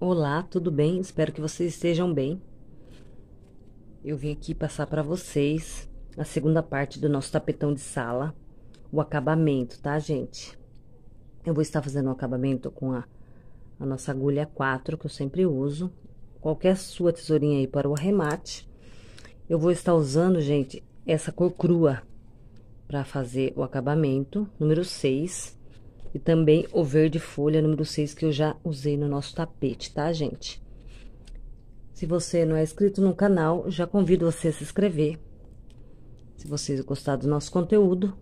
Olá, tudo bem? Espero que vocês estejam bem. Eu vim aqui passar para vocês a segunda parte do nosso tapetão de sala, o acabamento, tá, gente? Eu vou estar fazendo o um acabamento com a, a nossa agulha 4, que eu sempre uso. Qualquer sua tesourinha aí para o arremate. Eu vou estar usando, gente, essa cor crua para fazer o acabamento, número 6 e também o verde folha número 6 que eu já usei no nosso tapete, tá, gente? Se você não é inscrito no canal, já convido você a se inscrever. Se você gostar do nosso conteúdo,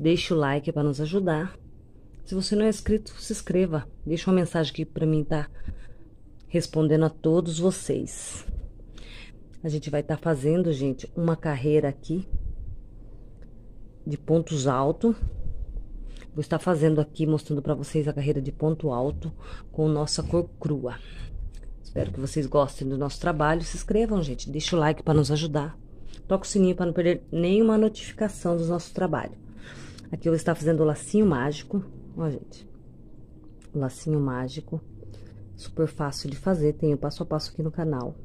deixe o like para nos ajudar. Se você não é inscrito, se inscreva. Deixa uma mensagem aqui para mim tá respondendo a todos vocês. A gente vai estar tá fazendo, gente, uma carreira aqui de pontos altos Vou estar fazendo aqui, mostrando para vocês a carreira de ponto alto com nossa cor crua. Espero que vocês gostem do nosso trabalho. Se inscrevam, gente. Deixa o like para nos ajudar. Toca o sininho para não perder nenhuma notificação do nosso trabalho. Aqui eu vou estar fazendo o lacinho mágico. Ó, gente. O lacinho mágico. Super fácil de fazer. Tem o passo a passo aqui no canal.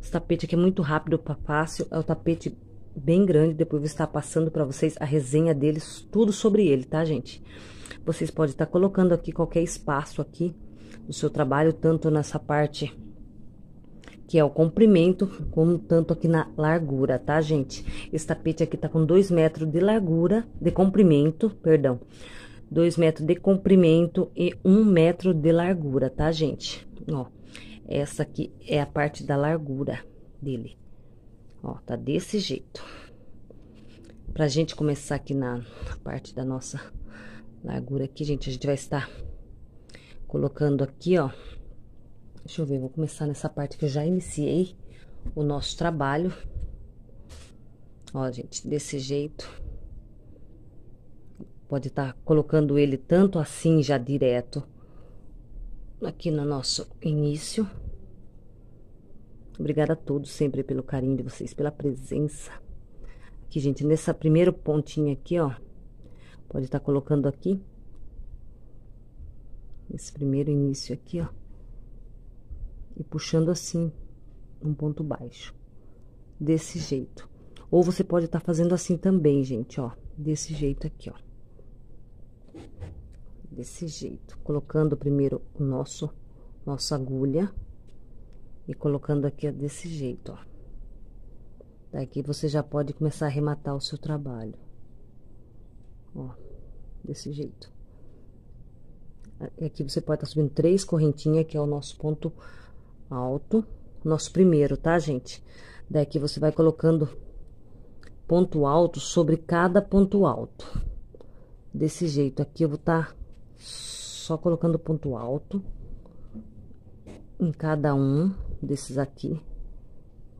Esse tapete aqui é muito rápido, fácil. É o tapete bem grande, depois vou estar passando para vocês a resenha deles, tudo sobre ele, tá, gente? Vocês podem estar colocando aqui qualquer espaço aqui do seu trabalho, tanto nessa parte que é o comprimento, como tanto aqui na largura, tá, gente? Esse tapete aqui tá com 2 metros de largura, de comprimento, perdão, 2 metros de comprimento e 1 um metro de largura, tá, gente? Ó, essa aqui é a parte da largura dele. Ó, tá desse jeito. Pra gente começar aqui na parte da nossa largura aqui, gente, a gente vai estar colocando aqui, ó. Deixa eu ver, vou começar nessa parte que eu já iniciei o nosso trabalho. Ó, gente, desse jeito. Pode estar tá colocando ele tanto assim já direto aqui no nosso início. Obrigada a todos sempre pelo carinho de vocês, pela presença. Aqui, gente, nessa primeiro pontinho aqui, ó. Pode estar tá colocando aqui. Esse primeiro início aqui, ó. E puxando assim, um ponto baixo. Desse jeito. Ou você pode estar tá fazendo assim também, gente, ó. Desse jeito aqui, ó. Desse jeito. Colocando primeiro o nosso, nossa agulha. E colocando aqui desse jeito, ó. Daqui você já pode começar a arrematar o seu trabalho. Ó, desse jeito. Aqui você pode estar tá subindo três correntinhas, que é o nosso ponto alto. Nosso primeiro, tá, gente? Daqui você vai colocando ponto alto sobre cada ponto alto. Desse jeito. Aqui eu vou estar tá só colocando ponto alto em cada um desses aqui,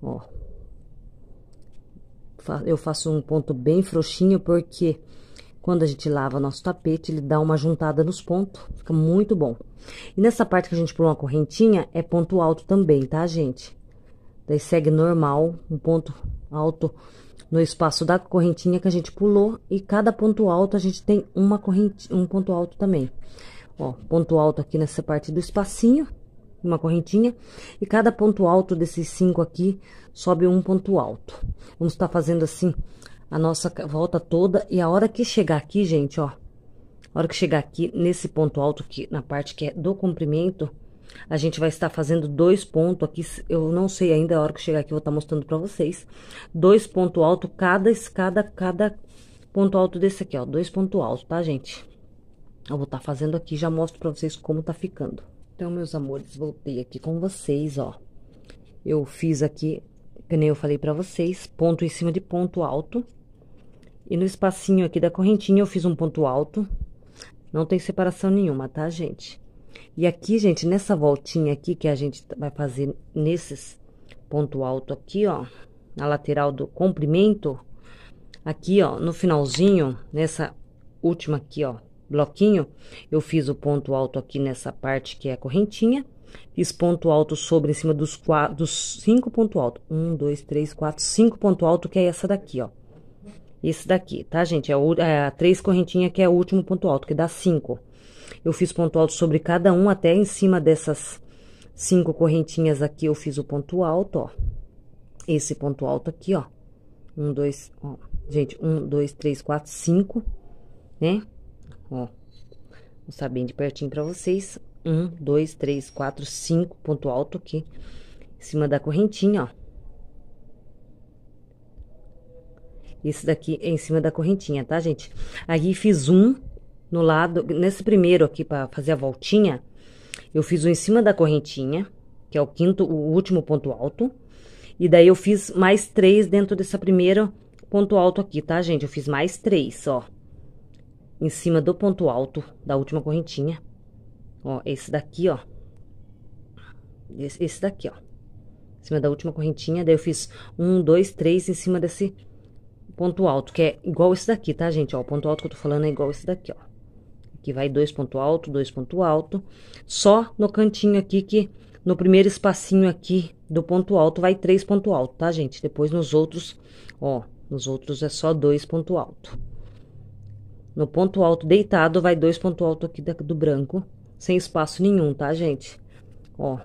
ó. Eu faço um ponto bem frouxinho, porque quando a gente lava nosso tapete, ele dá uma juntada nos pontos, fica muito bom. E nessa parte que a gente pulou uma correntinha, é ponto alto também, tá, gente? Daí segue normal, um ponto alto no espaço da correntinha que a gente pulou, e cada ponto alto a gente tem uma corrente, um ponto alto também. Ó, ponto alto aqui nessa parte do espacinho, uma correntinha, e cada ponto alto desses cinco aqui sobe um ponto alto. Vamos estar tá fazendo assim a nossa volta toda, e a hora que chegar aqui, gente, ó, a hora que chegar aqui nesse ponto alto, que na parte que é do comprimento, a gente vai estar fazendo dois pontos aqui, eu não sei ainda a hora que chegar aqui, eu vou estar tá mostrando pra vocês, dois pontos altos, cada escada, cada ponto alto desse aqui, ó, dois pontos altos, tá, gente? Eu vou estar tá fazendo aqui, já mostro pra vocês como tá ficando. Então, meus amores, voltei aqui com vocês, ó. Eu fiz aqui, que nem eu falei pra vocês, ponto em cima de ponto alto. E no espacinho aqui da correntinha eu fiz um ponto alto. Não tem separação nenhuma, tá, gente? E aqui, gente, nessa voltinha aqui que a gente vai fazer nesses ponto alto aqui, ó, na lateral do comprimento, aqui, ó, no finalzinho, nessa última aqui, ó, bloquinho, eu fiz o ponto alto aqui nessa parte que é a correntinha. Fiz ponto alto sobre em cima dos, quatro, dos cinco ponto alto. Um, dois, três, quatro, cinco ponto alto, que é essa daqui, ó. Esse daqui, tá, gente? É, o, é três correntinha, que é o último ponto alto, que dá cinco. Eu fiz ponto alto sobre cada um, até em cima dessas, cinco correntinhas aqui, eu fiz o ponto alto, ó. Esse ponto alto aqui, ó. Um, dois, ó. Gente, um, dois, três, quatro, cinco, né? Ó. Vou bem de pertinho pra vocês. Um, dois, três, quatro, cinco, ponto alto aqui. Em cima da correntinha, ó. Esse daqui é em cima da correntinha, tá, gente? Aí, fiz um no lado, nesse primeiro aqui, pra fazer a voltinha, eu fiz um em cima da correntinha, que é o quinto, o último ponto alto. E daí, eu fiz mais três dentro dessa primeira ponto alto aqui, tá, gente? Eu fiz mais três, ó. Em cima do ponto alto da última correntinha. Ó, esse daqui, ó. Esse, esse daqui, ó. Em cima da última correntinha, daí eu fiz um, dois, três em cima desse ponto alto, que é igual esse daqui, tá, gente? Ó, o ponto alto que eu tô falando é igual esse daqui, ó. Aqui vai dois ponto alto, dois ponto alto. Só no cantinho aqui que, no primeiro espacinho aqui do ponto alto, vai três ponto alto, tá, gente? Depois nos outros, ó, nos outros é só dois ponto alto. No ponto alto deitado, vai dois ponto alto aqui do branco, sem espaço nenhum, tá, gente? Ó,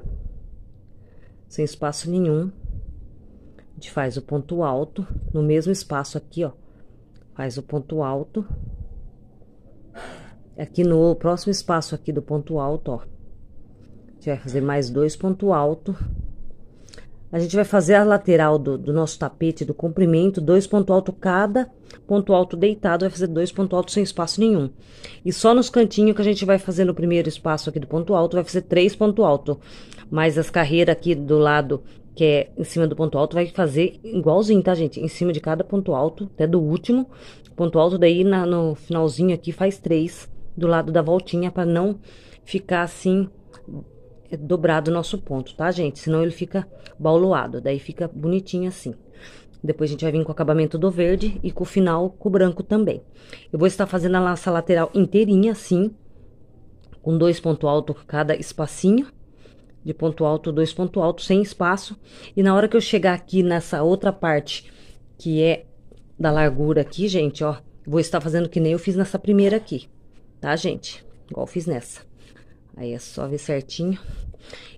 sem espaço nenhum gente faz o ponto alto no mesmo espaço aqui, ó. Faz o ponto alto. Aqui no próximo espaço aqui do ponto alto, ó. A gente vai fazer mais dois pontos alto. A gente vai fazer a lateral do, do nosso tapete, do comprimento, dois pontos alto cada ponto alto deitado, vai fazer dois pontos altos sem espaço nenhum. E só nos cantinhos que a gente vai fazer no primeiro espaço aqui do ponto alto, vai fazer três pontos alto. Mais as carreiras aqui do lado que é em cima do ponto alto, vai fazer igualzinho, tá, gente? Em cima de cada ponto alto, até do último ponto alto, daí na, no finalzinho aqui faz três do lado da voltinha, para não ficar assim, dobrado o nosso ponto, tá, gente? Senão ele fica bauloado, daí fica bonitinho assim. Depois a gente vai vir com o acabamento do verde e com o final com o branco também. Eu vou estar fazendo a laça lateral inteirinha assim, com dois pontos altos cada espacinho de ponto alto, dois ponto alto, sem espaço. E na hora que eu chegar aqui nessa outra parte, que é da largura aqui, gente, ó, vou estar fazendo que nem eu fiz nessa primeira aqui, tá, gente? Igual fiz nessa. Aí é só ver certinho.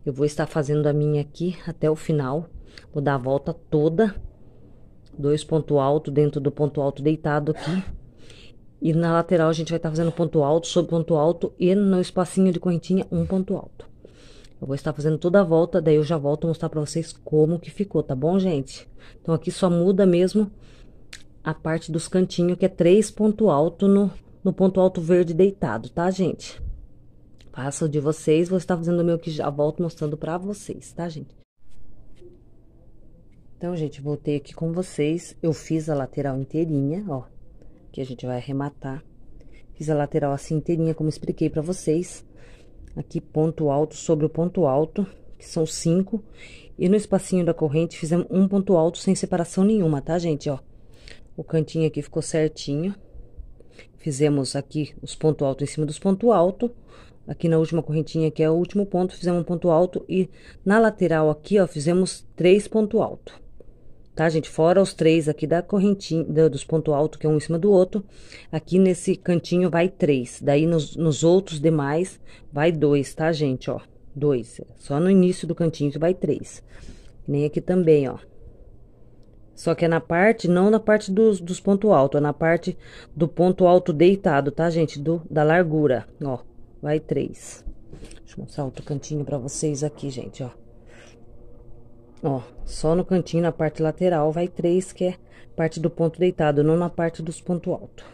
Eu vou estar fazendo a minha aqui até o final. Vou dar a volta toda. Dois ponto alto dentro do ponto alto deitado aqui. E na lateral a gente vai estar fazendo ponto alto, sobre ponto alto e no espacinho de correntinha um ponto alto. Eu vou estar fazendo toda a volta, daí eu já volto a mostrar pra vocês como que ficou, tá bom, gente? Então, aqui só muda mesmo a parte dos cantinhos, que é três ponto alto no, no ponto alto verde deitado, tá, gente? Faça o de vocês, vou estar fazendo o meu que já volto mostrando pra vocês, tá, gente? Então, gente, voltei aqui com vocês. Eu fiz a lateral inteirinha, ó. Que a gente vai arrematar. Fiz a lateral assim inteirinha, como expliquei pra vocês aqui ponto alto sobre o ponto alto, que são cinco. E no espacinho da corrente fizemos um ponto alto sem separação nenhuma, tá, gente? Ó, o cantinho aqui ficou certinho. Fizemos aqui os pontos altos em cima dos pontos altos. Aqui na última correntinha, que é o último ponto, fizemos um ponto alto. E na lateral aqui, ó, fizemos três pontos altos tá, gente? Fora os três aqui da correntinha, dos pontos altos, que é um em cima do outro. Aqui nesse cantinho vai três. Daí, nos, nos outros demais, vai dois, tá, gente? Ó, dois. Só no início do cantinho que vai três. Nem aqui também, ó. Só que é na parte, não na parte dos, dos pontos altos, é na parte do ponto alto deitado, tá, gente? Do, da largura, ó. Vai três. Deixa eu mostrar outro cantinho pra vocês aqui, gente, ó. Ó, só no cantinho, na parte lateral, vai três, que é parte do ponto deitado, não na parte dos pontos altos.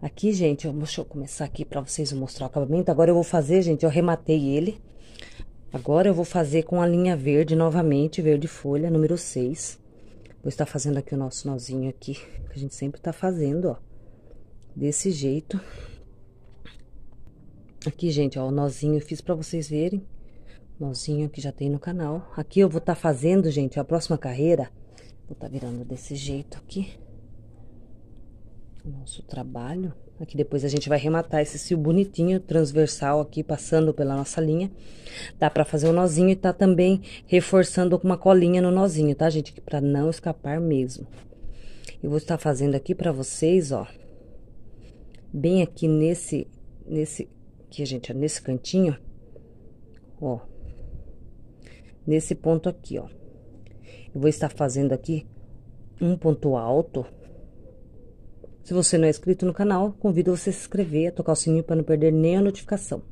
Aqui, gente, ó, deixa eu começar aqui pra vocês mostrar o acabamento. Agora eu vou fazer, gente, eu rematei ele. Agora eu vou fazer com a linha verde novamente, verde folha, número 6. Vou estar fazendo aqui o nosso nozinho aqui, que a gente sempre tá fazendo, ó. Desse jeito. Aqui, gente, ó, o nozinho eu fiz pra vocês verem nozinho que já tem no canal. Aqui eu vou estar tá fazendo, gente, a próxima carreira. Vou estar tá virando desse jeito aqui. Nosso trabalho. Aqui depois a gente vai rematar esse cio bonitinho, transversal aqui, passando pela nossa linha. Dá pra fazer o um nozinho e tá também reforçando com uma colinha no nozinho, tá, gente? Pra não escapar mesmo. Eu vou estar fazendo aqui pra vocês, ó. Bem aqui nesse, nesse, aqui, gente, nesse cantinho, ó nesse ponto aqui, ó. Eu vou estar fazendo aqui um ponto alto. Se você não é inscrito no canal, convido você a se inscrever, a tocar o sininho para não perder nem a notificação.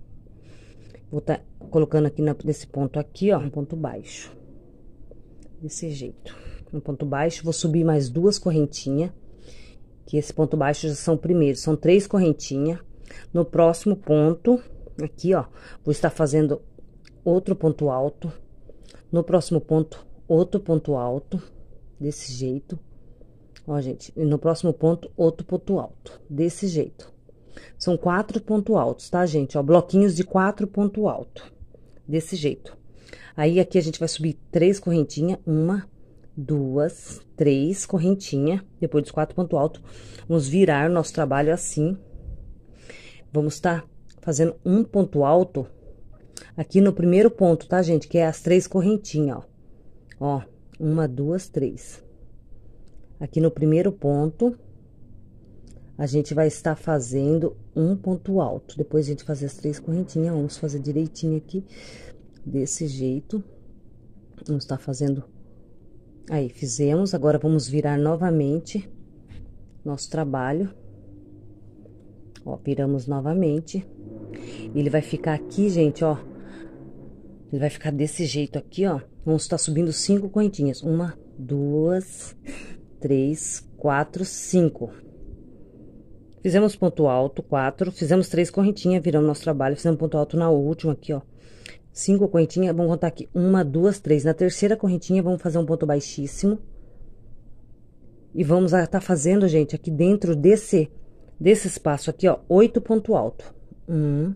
Vou estar tá colocando aqui na, nesse ponto aqui, ó, um ponto baixo. Desse jeito. Um ponto baixo, vou subir mais duas correntinhas. Que esse ponto baixo já são primeiros, são três correntinhas. No próximo ponto, aqui, ó, vou estar fazendo outro ponto alto. No próximo ponto, outro ponto alto, desse jeito. Ó, gente, e no próximo ponto, outro ponto alto, desse jeito. São quatro pontos altos, tá, gente? Ó, bloquinhos de quatro pontos alto, desse jeito. Aí, aqui a gente vai subir três correntinhas, uma, duas, três correntinhas, depois dos quatro pontos altos. Vamos virar nosso trabalho assim. Vamos estar tá fazendo um ponto alto aqui no primeiro ponto, tá, gente? Que é as três correntinhas, ó. Ó, uma, duas, três. Aqui no primeiro ponto, a gente vai estar fazendo um ponto alto. Depois a gente fazer as três correntinhas, vamos fazer direitinho aqui, desse jeito. Vamos estar fazendo... Aí, fizemos, agora vamos virar novamente nosso trabalho. Ó, viramos novamente. Ele vai ficar aqui, gente, ó. Ele vai ficar desse jeito aqui, ó. Vamos estar subindo cinco correntinhas. Uma, duas, três, quatro, cinco. Fizemos ponto alto, quatro. Fizemos três correntinhas, viramos nosso trabalho. Fizemos ponto alto na última aqui, ó. Cinco correntinhas, vamos contar aqui. Uma, duas, três. Na terceira correntinha, vamos fazer um ponto baixíssimo. E vamos estar tá fazendo, gente, aqui dentro desse, desse espaço aqui, ó, oito ponto alto. Um.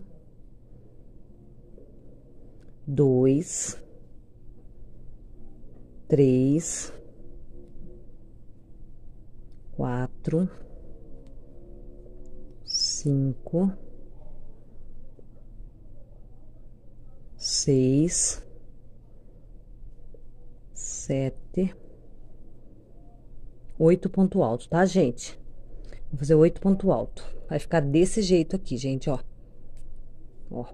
Dois três, quatro, cinco, seis, sete, oito ponto alto, tá, gente? Vou fazer oito ponto alto. Vai ficar desse jeito aqui, gente, ó. Ó.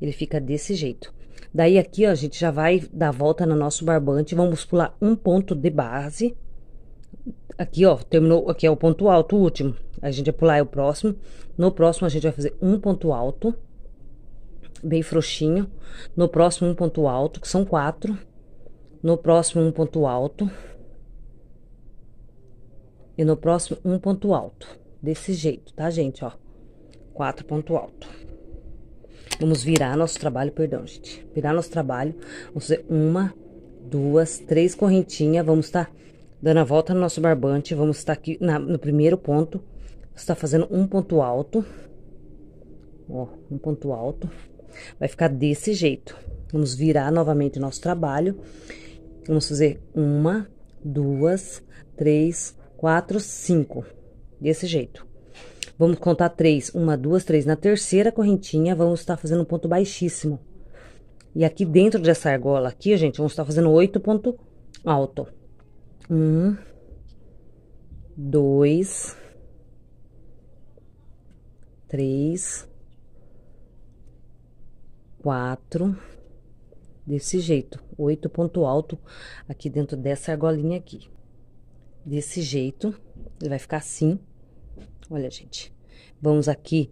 Ele fica desse jeito. Daí, aqui, ó, a gente já vai dar volta no nosso barbante. Vamos pular um ponto de base. Aqui, ó, terminou, aqui é o ponto alto, o último. A gente vai pular é o próximo. No próximo, a gente vai fazer um ponto alto. Bem frouxinho. No próximo, um ponto alto, que são quatro. No próximo, um ponto alto. E no próximo, um ponto alto. Desse jeito, tá, gente, ó? Quatro ponto alto. Vamos virar nosso trabalho, perdão, gente. Virar nosso trabalho. Vamos fazer uma, duas, três correntinhas. Vamos estar tá dando a volta no nosso barbante. Vamos estar aqui na, no primeiro ponto. Está fazendo um ponto alto. Ó, um ponto alto. Vai ficar desse jeito. Vamos virar novamente nosso trabalho. Vamos fazer uma, duas, três, quatro, cinco. Desse jeito. Vamos contar três. Uma, duas, três. Na terceira correntinha, vamos estar fazendo um ponto baixíssimo. E aqui dentro dessa argola aqui, gente, vamos estar fazendo oito ponto alto. Um, dois, três, quatro, desse jeito, oito ponto alto aqui dentro dessa argolinha aqui. Desse jeito, ele vai ficar assim. Olha, gente. Vamos aqui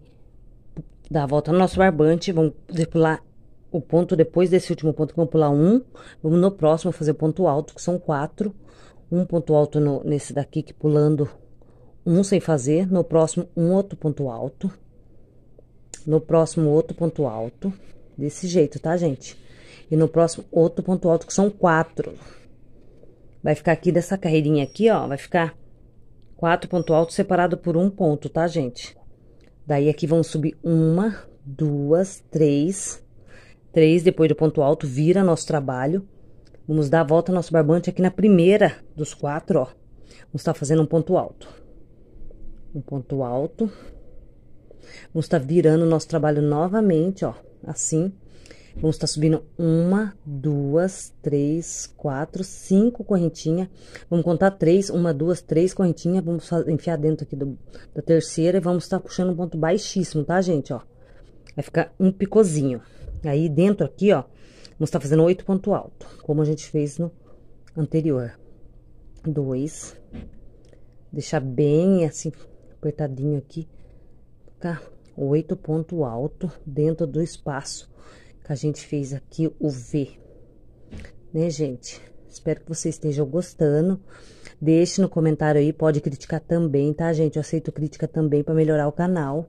dar a volta no nosso barbante. Vamos pular o ponto depois desse último ponto. Vamos pular um. Vamos no próximo fazer o ponto alto, que são quatro. Um ponto alto no, nesse daqui, que pulando um sem fazer. No próximo, um outro ponto alto. No próximo, outro ponto alto. Desse jeito, tá, gente? E no próximo, outro ponto alto, que são quatro. Vai ficar aqui dessa carreirinha aqui, ó, vai ficar Quatro ponto alto separado por um ponto, tá, gente? Daí, aqui vamos subir uma, duas, três. Três, depois do ponto alto, vira nosso trabalho. Vamos dar a volta nosso barbante aqui na primeira dos quatro, ó. Vamos estar tá fazendo um ponto alto. Um ponto alto. Vamos estar tá virando nosso trabalho novamente, ó. Assim. Vamos estar tá subindo uma, duas, três, quatro, cinco correntinhas. Vamos contar três, uma, duas, três correntinhas. Vamos enfiar dentro aqui do, da terceira e vamos estar puxando um ponto baixíssimo, tá, gente? Ó, vai ficar um picozinho. Aí, dentro aqui, ó, Vamos estar tá fazendo oito ponto alto, como a gente fez no anterior. Dois. Deixar bem assim, apertadinho aqui. Tá? Oito ponto alto dentro do espaço que a gente fez aqui, o V. Né, gente? Espero que vocês estejam gostando. Deixe no comentário aí, pode criticar também, tá, gente? Eu aceito crítica também para melhorar o canal.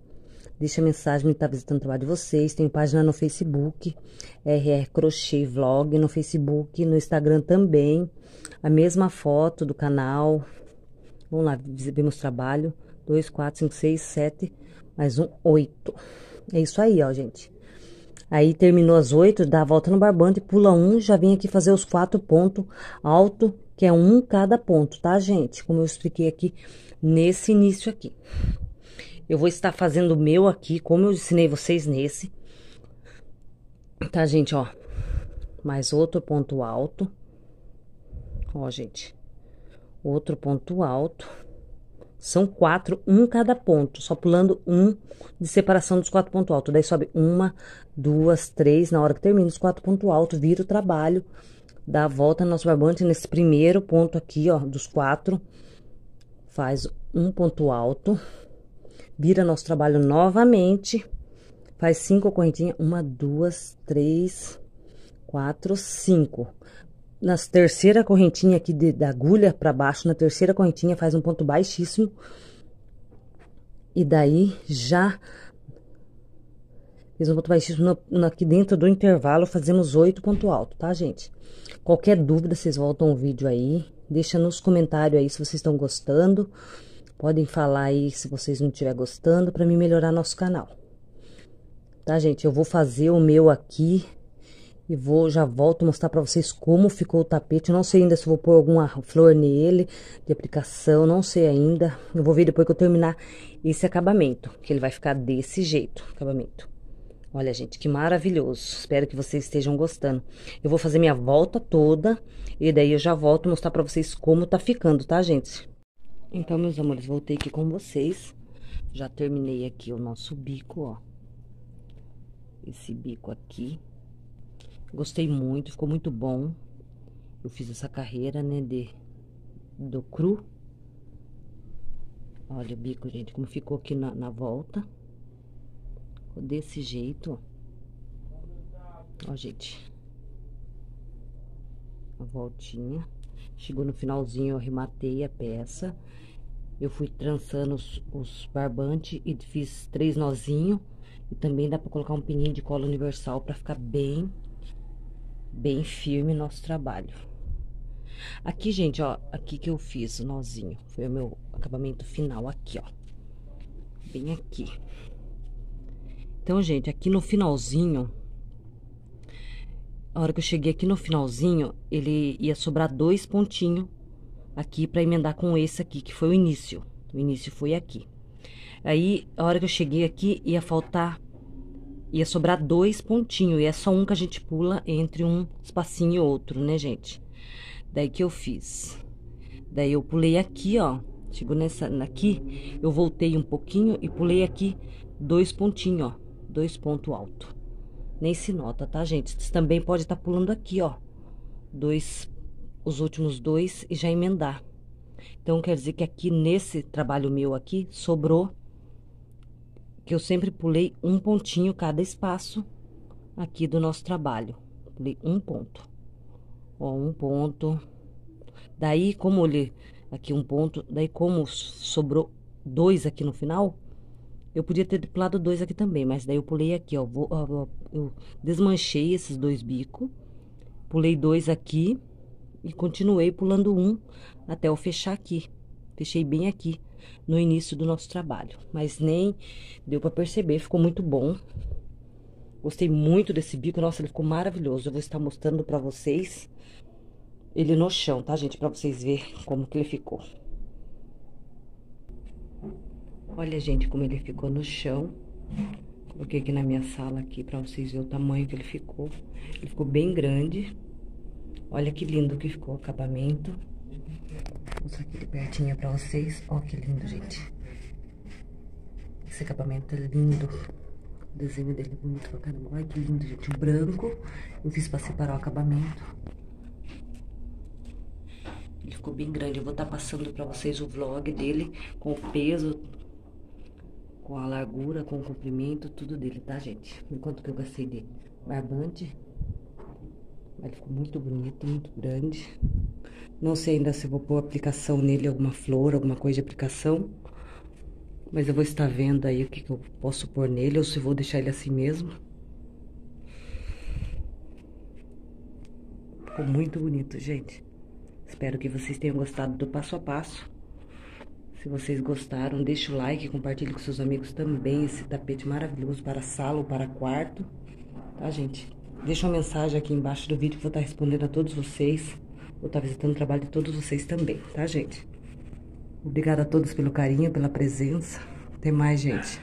Deixa mensagem me tá visitando o trabalho de vocês. Tenho página no Facebook, RR Crochê Vlog no Facebook, no Instagram também. A mesma foto do canal. Vamos lá, vemos trabalho. 2, 4, 5, 6, 7, mais um, 8. É isso aí, ó, gente. Aí terminou as oito, dá a volta no barbante, pula um, já vem aqui fazer os quatro pontos alto, que é um cada ponto, tá, gente? Como eu expliquei aqui nesse início aqui. Eu vou estar fazendo o meu aqui, como eu ensinei vocês nesse. Tá, gente, ó. Mais outro ponto alto. Ó, gente. Outro ponto alto. São quatro, um cada ponto, só pulando um de separação dos quatro pontos altos. Daí sobe uma, duas, três. Na hora que termina os quatro pontos altos, vira o trabalho, dá a volta no nosso barbante nesse primeiro ponto aqui, ó, dos quatro. Faz um ponto alto, vira nosso trabalho novamente, faz cinco correntinhas, uma, duas, três, quatro, cinco na terceira correntinha aqui de, da agulha para baixo, na terceira correntinha faz um ponto baixíssimo. E daí já fiz um ponto baixíssimo no, no, aqui dentro do intervalo, fazemos oito ponto alto, tá, gente? Qualquer dúvida, vocês voltam o vídeo aí, deixa nos comentários aí se vocês estão gostando. Podem falar aí se vocês não estiver gostando, para mim melhorar nosso canal. Tá, gente? Eu vou fazer o meu aqui e vou, já volto mostrar pra vocês como ficou o tapete. não sei ainda se vou pôr alguma flor nele, de aplicação, não sei ainda. Eu vou ver depois que eu terminar esse acabamento, que ele vai ficar desse jeito, acabamento. Olha, gente, que maravilhoso. Espero que vocês estejam gostando. Eu vou fazer minha volta toda e daí eu já volto mostrar pra vocês como tá ficando, tá, gente? Então, meus amores, voltei aqui com vocês. Já terminei aqui o nosso bico, ó. Esse bico aqui. Gostei muito, ficou muito bom. Eu fiz essa carreira, né, de, do cru. Olha o bico, gente, como ficou aqui na, na volta. Ficou desse jeito, ó. Ó, gente. A voltinha. Chegou no finalzinho, eu arrematei a peça. Eu fui trançando os, os barbantes e fiz três nozinhos. E também dá pra colocar um pininho de cola universal pra ficar bem bem firme nosso trabalho. Aqui, gente, ó, aqui que eu fiz o nozinho, foi o meu acabamento final aqui, ó. Bem aqui. Então, gente, aqui no finalzinho, a hora que eu cheguei aqui no finalzinho, ele ia sobrar dois pontinhos aqui pra emendar com esse aqui, que foi o início. O início foi aqui. Aí, a hora que eu cheguei aqui, ia faltar ia sobrar dois pontinhos, e é só um que a gente pula entre um espacinho e outro, né, gente? Daí que eu fiz. Daí eu pulei aqui, ó, chegou nessa, aqui, eu voltei um pouquinho e pulei aqui dois pontinhos, ó, dois pontos alto. Nem se nota, tá, gente? Você também pode estar tá pulando aqui, ó, dois, os últimos dois e já emendar. Então, quer dizer que aqui nesse trabalho meu aqui, sobrou que eu sempre pulei um pontinho cada espaço aqui do nosso trabalho. Pulei um ponto. Ó, um ponto. Daí, como ele... Aqui um ponto. Daí, como sobrou dois aqui no final, eu podia ter pulado dois aqui também, mas daí eu pulei aqui, ó. Vou, ó eu desmanchei esses dois bicos. Pulei dois aqui e continuei pulando um até eu fechar aqui. Fechei bem aqui no início do nosso trabalho. Mas nem deu para perceber, ficou muito bom. Gostei muito desse bico, nossa, ele ficou maravilhoso. Eu vou estar mostrando para vocês ele no chão, tá, gente? Para vocês verem como que ele ficou. Olha, gente, como ele ficou no chão. Coloquei aqui na minha sala aqui para vocês verem o tamanho que ele ficou. Ele ficou bem grande. Olha que lindo que ficou o acabamento. Mostrar aqui de pertinho pra vocês. Ó que lindo, gente. Esse acabamento é lindo. O desenho dele é bonito pra caramba. Ai, que lindo, gente. O branco, eu fiz pra separar o acabamento. Ele ficou bem grande. Eu vou estar tá passando pra vocês o vlog dele com o peso, com a largura, com o comprimento, tudo dele, tá, gente? Enquanto que eu gastei de barbante. Ele ficou muito bonito, muito grande. Não sei ainda se vou pôr aplicação nele, alguma flor, alguma coisa de aplicação. Mas eu vou estar vendo aí o que, que eu posso pôr nele, ou se vou deixar ele assim mesmo. Ficou muito bonito, gente. Espero que vocês tenham gostado do passo a passo. Se vocês gostaram, deixa o like, compartilhe com seus amigos também esse tapete maravilhoso para sala ou para quarto. Tá, gente? Deixa uma mensagem aqui embaixo do vídeo que eu vou estar respondendo a todos vocês. Vou estar visitando o trabalho de todos vocês também, tá, gente? Obrigada a todos pelo carinho, pela presença. Até mais, gente.